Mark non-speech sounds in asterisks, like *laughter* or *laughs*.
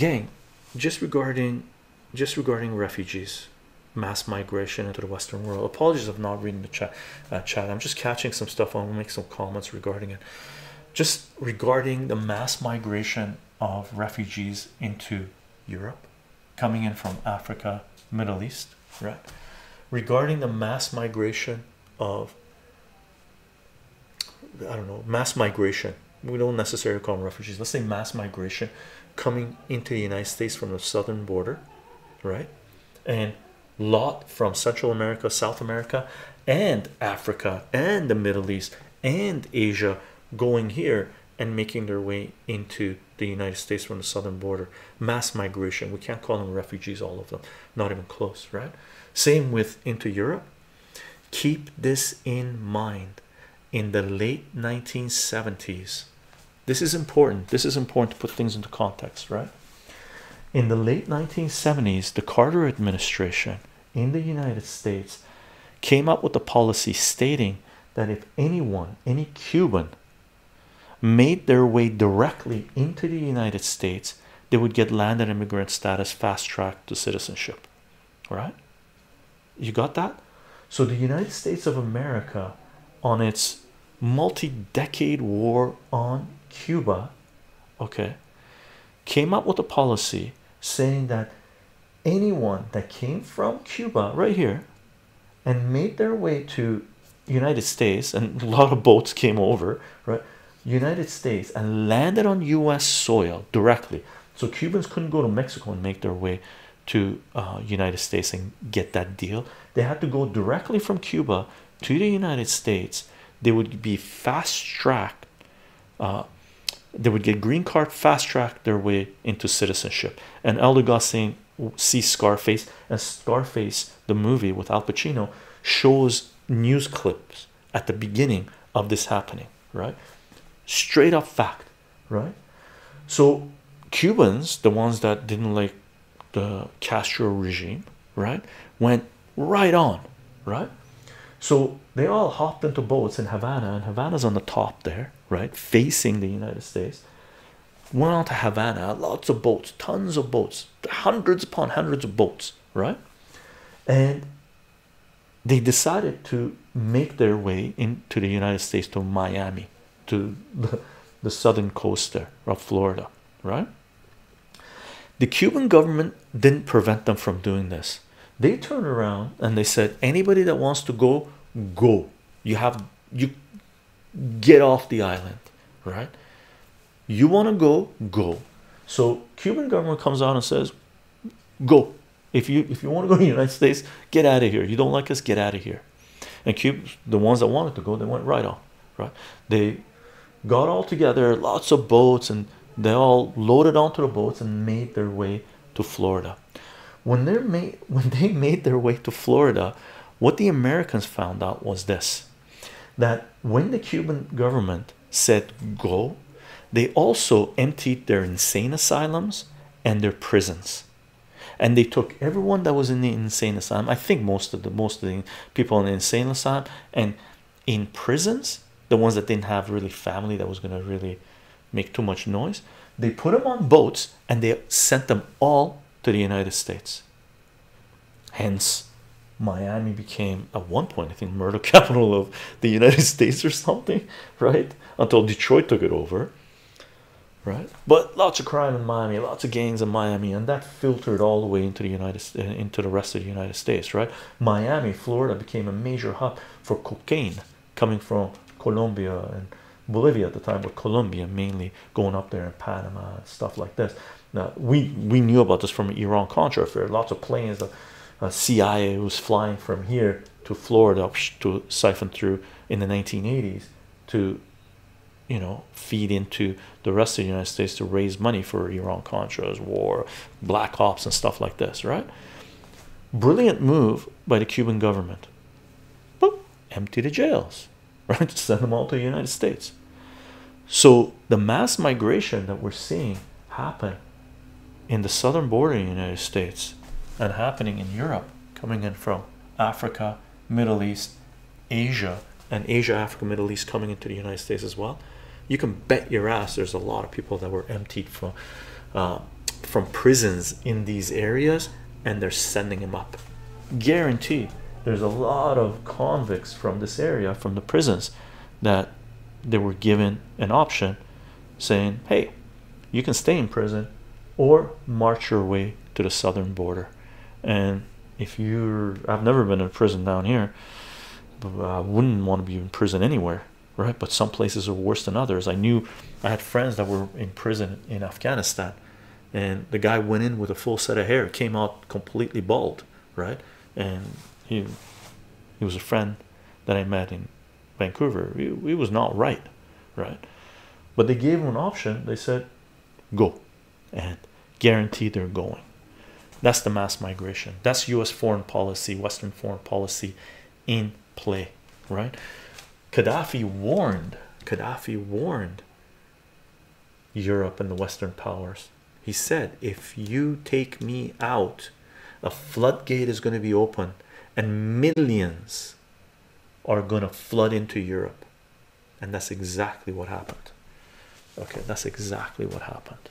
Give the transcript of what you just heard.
gang. Just regarding just regarding refugees mass migration into the western world. Apologies of not reading the chat uh, chat. I'm just catching some stuff. I will make some comments regarding it. Just regarding the mass migration of refugees into europe coming in from africa middle east right? Regarding the mass migration of I don't know mass migration we don't necessarily call them refugees. Let's say mass migration coming into the United States from the southern border right? And lot from Central America South America and Africa and the Middle East and Asia going here and making their way into the United States from the southern border. Mass migration. We can't call them refugees all of them. Not even close right? Same with into Europe. Keep this in mind. In the late 1970s this is important. This is important to put things into context right? In the late 1970s the Carter administration in the United States came up with a policy stating that if anyone any Cuban made their way directly into the United States they would get land and immigrant status fast track to citizenship right? You got that? So the United States of America on its multi-decade war on Cuba okay came up with a policy saying that anyone that came from Cuba right here and made their way to United States and *laughs* a lot of boats came over right United States and landed on US soil directly. So Cubans couldn't go to Mexico and make their way to uh, United States and get that deal. They had to go directly from Cuba to the United States. They would be fast tracked uh, they would get green card fast track their way into citizenship. And Elder Gossing see Scarface and Scarface the movie with Al Pacino shows news clips at the beginning of this happening right? Straight up fact right? So Cubans the ones that didn't like the Castro regime right went right on right so they all hopped into boats in Havana and Havana's on the top there right facing the United States. Went on to Havana lots of boats tons of boats hundreds upon hundreds of boats right? And they decided to make their way into the United States to Miami to the, the southern coast there of Florida right? The Cuban government didn't prevent them from doing this they turned around and they said anybody that wants to go go. You have you get off the island right? You want to go go. So Cuban government comes out and says go. If you if you want to go to the United States get out of here. You don't like us get out of here. And Cuba the ones that wanted to go they went right on right? They got all together lots of boats and they all loaded onto the boats and made their way to Florida when they're made *laughs* when they made their way to Florida what the Americans found out was this that when the Cuban government said go they also emptied their insane asylums and their prisons. And they took everyone that was in the insane asylum I think most of the most of the people in the insane asylum and in prisons the ones that didn't have really family that was going to really make too much noise they put them on boats and they sent them all to the United States. Hence Miami became at one point I think murder *laughs* capital of the United States or something right? Until Detroit took it over right? But lots of crime in Miami lots of gangs in Miami and that filtered all the way into the United uh, into the rest of the United States right? Miami Florida became a major hub for cocaine coming from Colombia and Bolivia at the time but Colombia mainly going up there in Panama and stuff like this. Now we we knew about this from Iran Contra affair. Lots of planes that uh, CIA was flying from here to Florida to siphon through in the 1980s to you know feed into the rest of the United States to raise money for Iran Contras war black ops and stuff like this right? Brilliant move by the Cuban government. Boop, empty the jails *laughs* right? Send them all to the United States so the mass migration that we're seeing happen in the southern border of the United States and happening in Europe coming in from Africa Middle East Asia and Asia Africa Middle East coming into the United States as well you can bet your ass there's a lot of people that were emptied from uh, from prisons in these areas and they're sending them up. Guarantee there's a lot of convicts from this area from the prisons that they were given an option saying hey you can stay in prison or march your way to the southern border. And if you're I've never been in prison down here but I wouldn't want to be in prison anywhere right? But some places are worse than others. I knew I had friends that were in prison in Afghanistan and the guy went in with a full set of hair came out completely bald right? And he he was a friend that I met in Vancouver. He was not right right? But they gave him an option. They said go and guarantee they're going. That's the mass migration. That's US foreign policy western foreign policy in play right? Gaddafi warned Gaddafi warned Europe and the Western powers. He said, If you take me out, a floodgate is going to be open, and millions are going to flood into Europe. And that's exactly what happened. Okay, that's exactly what happened.